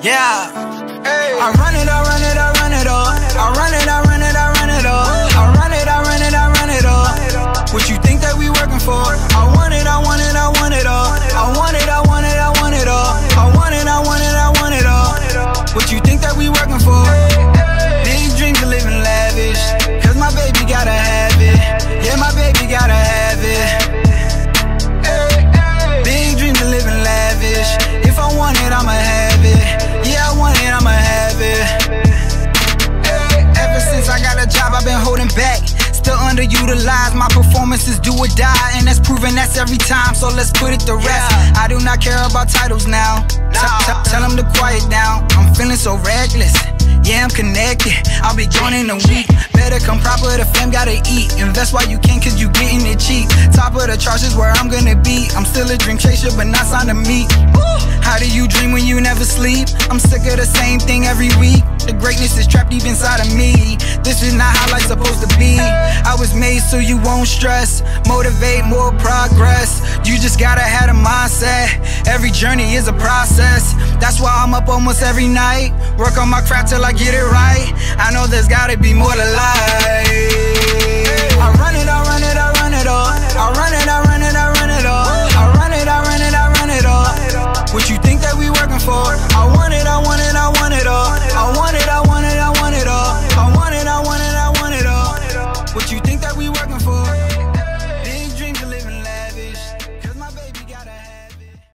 Yeah. I run it, I run it, I run it all. Underutilized, my performances do or die, and that's proven that's every time. So let's put it to rest. I do not care about titles now. Tell, tell, tell them to quiet down. I'm feeling so reckless. Yeah, I'm connected. I'll be gone in a week. Better come proper, the fam gotta eat. Invest while you can, cause you getting it cheap. Top of the charts is where I'm gonna be. I'm still a dream chaser, but not signed to me. How do you dream when you never sleep? I'm sick of the same thing every week. The greatness is trapped deep inside of me. This is not how life's supposed to be. So you won't stress. Motivate more progress. You just gotta have a mindset. Every journey is a process. That's why I'm up almost every night. Work on my craft till I get it right. I know there's gotta be more to life.